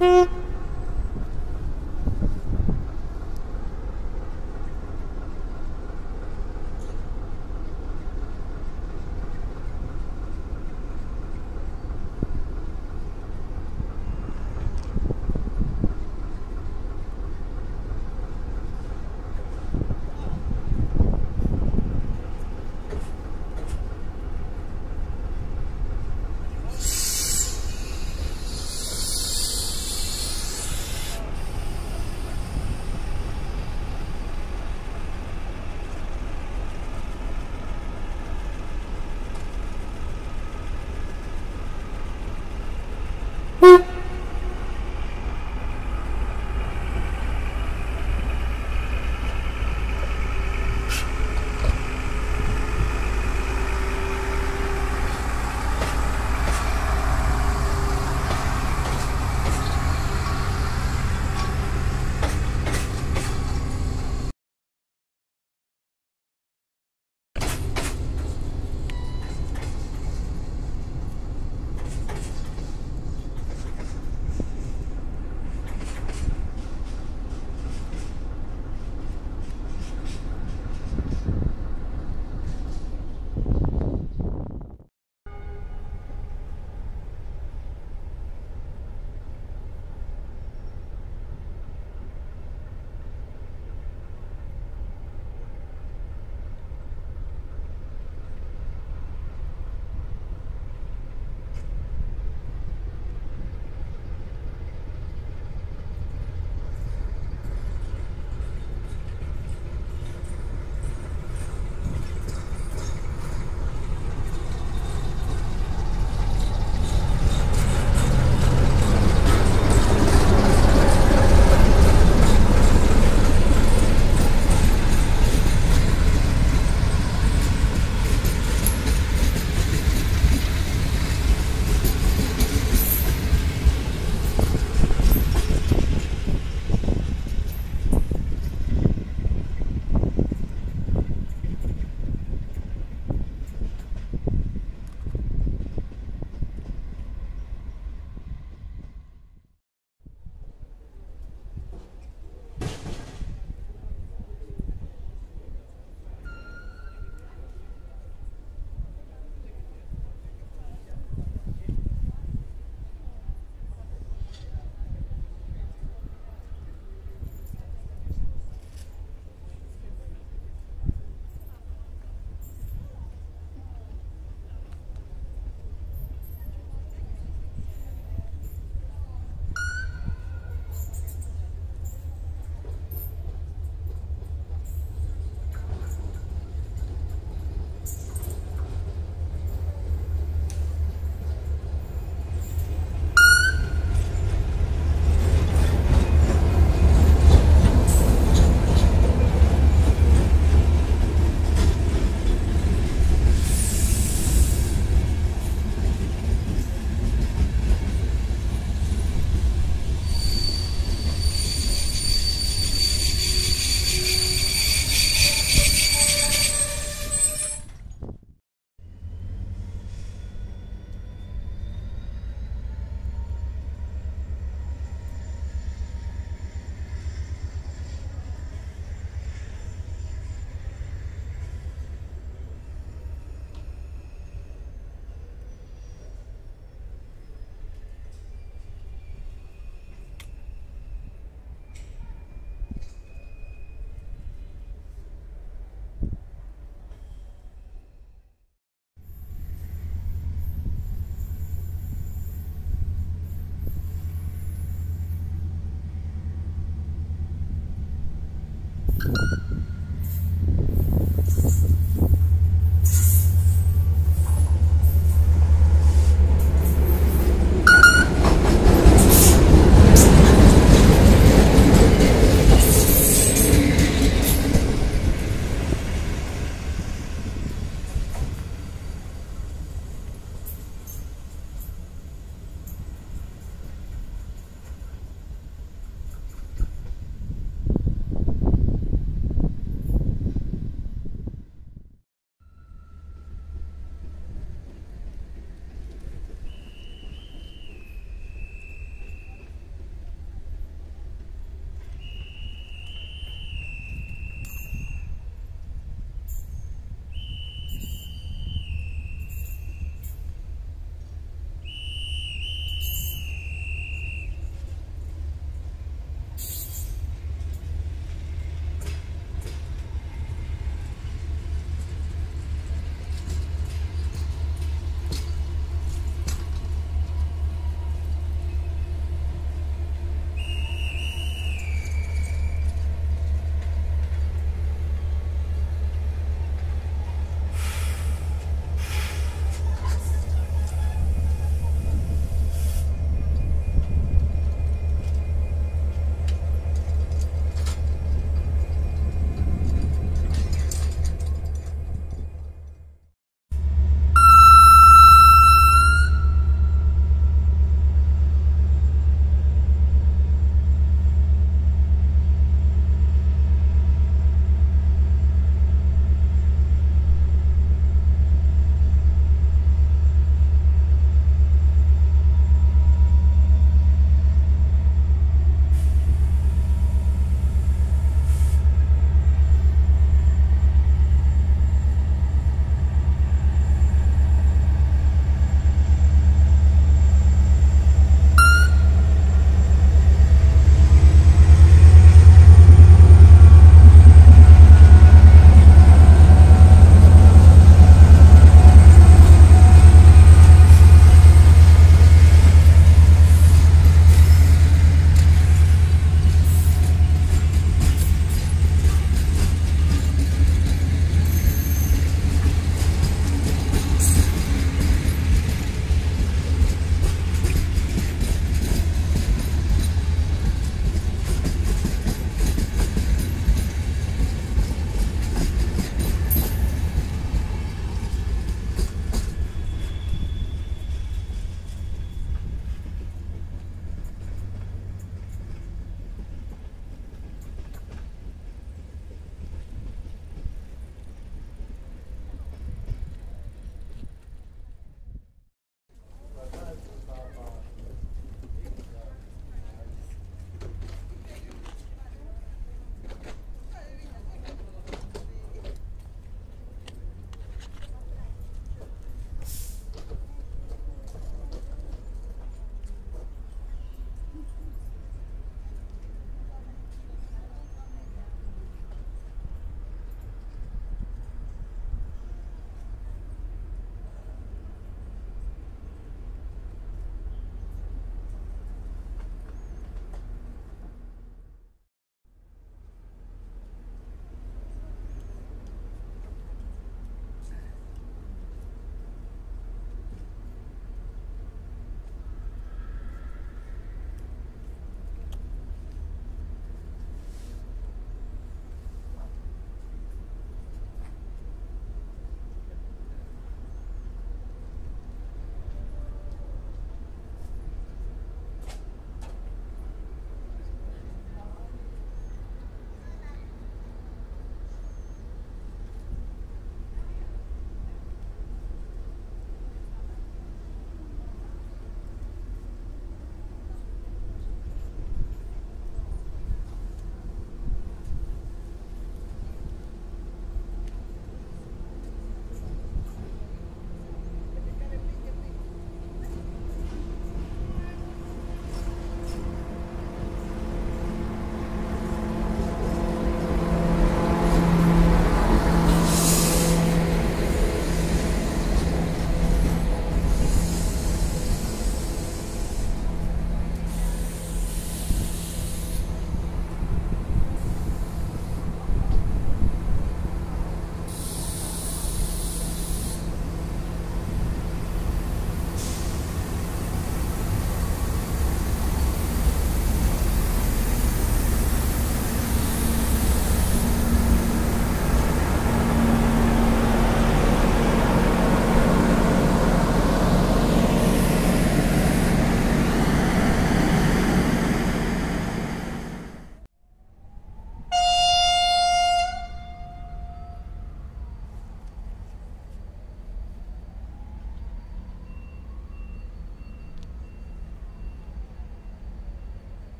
Mm-hmm.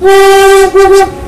Wow, wow, wow.